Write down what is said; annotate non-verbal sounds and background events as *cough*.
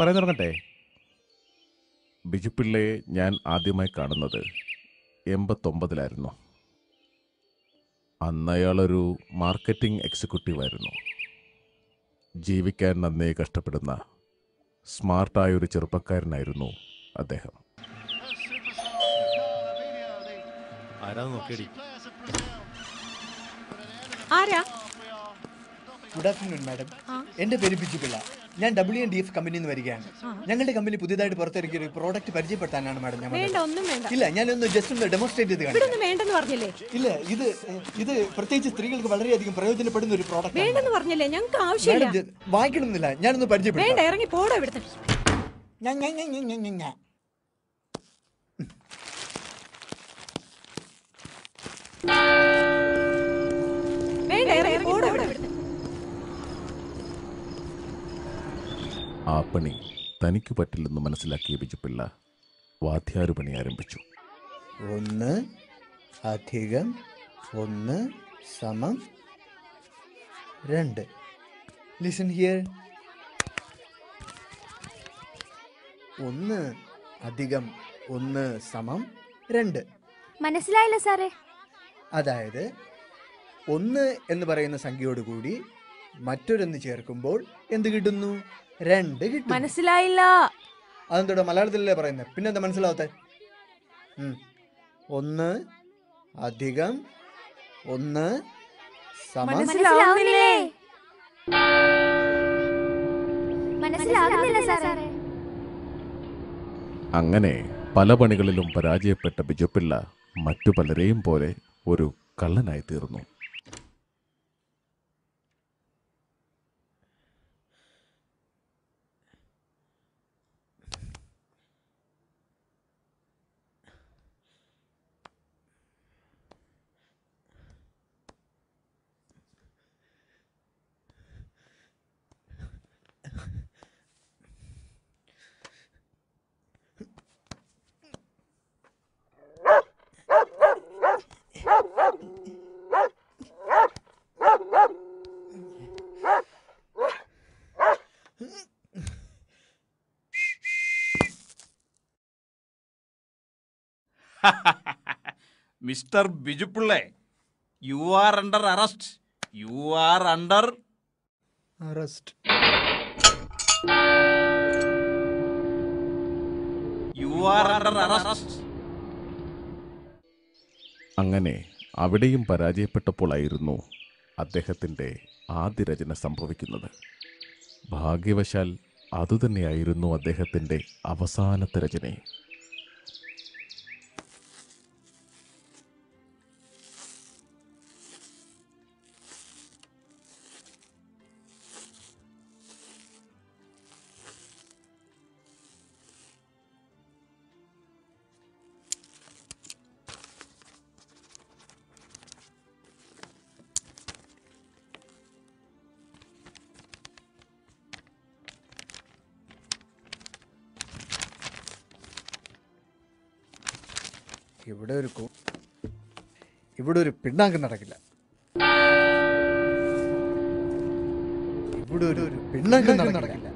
പറയുന്നിറങ്ങട്ടെ ബിജുപിള്ളയെ ഞാൻ ആദ്യമായി കാണുന്നത് എൺപത്തൊമ്പതിലായിരുന്നു. അന്ന് അയാളൊരു മാർക്കറ്റിംഗ് എക്സിക്യൂട്ടീവ് ആയിരുന്നു. ജീവിക്കാൻ നന്നേ കഷ്ടപ്പെടുന്ന സ്മാർട്ടായ ഒരു ചെറുപ്പക്കാരനായിരുന്നു അദ്ദേഹം. ആരാ? ഗുഡ് ആഫ്റ്റർനൂൺ മാഡം എന്റെ പേര് ബിജു പിള്ള. ഞാൻ ഡബ്ല്യു എൻ ഡി എഫ് കമ്പനിയിൽ നിന്ന് വരികയാണ്. ഞങ്ങളുടെ കമ്പനി പുതിയതായിട്ട് പുറത്തിറക്കിയ ഒരു പ്രോഡക്റ്റ് പരിചയപ്പെടുത്താനാണ് മാഡം ഞാൻ ഇല്ല ഞാനൊന്ന് ജസ്റ്റ് ഒന്ന് ഡെമോൺസ്ട്രേറ്റ് ചെയ്ത് പറഞ്ഞില്ലേ? ഇല്ല ഇത് ഇത് പ്രത്യേകിച്ച് സ്ത്രീകൾക്ക് വളരെയധികം പ്രയോജനപ്പെടുന്ന ഒരു പ്രോഡക്റ്റ് വേണ്ടെന്ന് പറഞ്ഞില്ലേ? ഞങ്ങൾക്ക് ആവശ്യമില്ല. വാങ്ങിക്കണമെന്നില്ല ഞാനൊന്ന് പരിചയപ്പെടും ഇറങ്ങി പോടാ ഇവിടുത്തെ വേണ്ട ഇറങ്ങി പോടാ ഇവിടുത്തെ ആ പണി തനിക്ക് പറ്റില്ലെന്ന് മനസ്സിലാക്കിയ ബിജുപിള്ള വാദ്യാരു പണി ആരംഭിച്ചു. ഒന്ന് അധികം ഒന്ന് സമം രണ്ട്. ലിസൺ ഹിയർ ഒന്ന് അധികം ഒന്ന് സമം രണ്ട്. മനസ്സിലായില്ല സാറേ. അതായത് ഒന്ന് എന്ന് പറയുന്ന സംഖ്യയോട് കൂടി മറ്റൊരൊന്ന് ചേർക്കുമ്പോൾ എന്ത് കിട്ടുന്നു? രണ്ട് കിട്ടും മനസ്സിലായില്ല. അതെന്തോടെ മലയാളത്തിലല്ലേ പറയുന്നത്? പിന്നെന്താ മനസ്സിലാവത്തെ? ഉം. ഒന്ന് അധികം ഒന്ന് സമം. മനസ്സിലാവുന്നില്ലേ? മനസ്സിലാകുന്നില്ല സാറേ. അങ്ങനെ പല പണികളിലും പരാജയപ്പെട്ട ബിജുപിള്ള മറ്റു പലരെയും പോലെ ഒരു കള്ളനായി തീർന്നു. *laughs* Mister ബിജുപിള്ളേ you are under arrest you are under arrest you are under arrest അങ്ങനെ അവിടെയും പരാജയപ്പെട്ടപ്പോഴായിരുന്നു അദ്ദേഹത്തിന്റെ ആദ്യ രചന സംഭവിക്കുന്നത്. ഭാഗ്യവശാൽ അതുതന്നെയായിരുന്നു അദ്ദേഹത്തിന്റെ അവസാനത്തെ രചനയും ഇവിടെ ഒരു ഇവിടെ ഒരു പിണ്ണാക്ക് നടക്കില്ല. ഇവിടെ ഒരു പിണ്ണാക്ക് നടക്കില്ല.